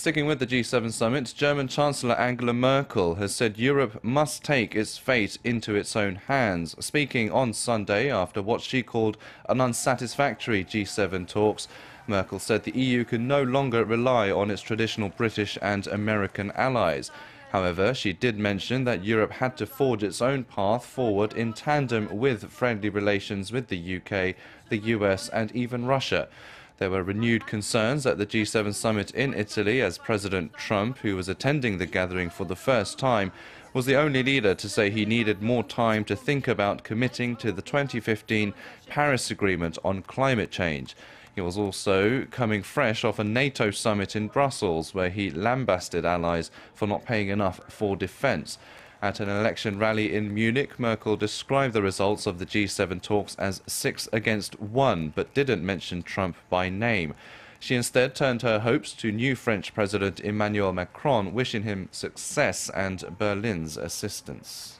Sticking with the G7 summit, German Chancellor Angela Merkel has said Europe must take its fate into its own hands. Speaking on Sunday after what she called an unsatisfactory G7 talks, Merkel said the EU can no longer rely on its traditional British and American allies. However, she did mention that Europe had to forge its own path forward in tandem with friendly relations with the UK, the US and even Russia. There were renewed concerns at the G7 summit in Italy as President Trump, who was attending the gathering for the first time, was the only leader to say he needed more time to think about committing to the 2015 Paris Agreement on climate change. He was also coming fresh off a NATO summit in Brussels, where he lambasted allies for not paying enough for defence. At an election rally in Munich, Merkel described the results of the G7 talks as six against one, but didn't mention Trump by name. She instead turned her hopes to new French President Emmanuel Macron, wishing him success and Berlin's assistance.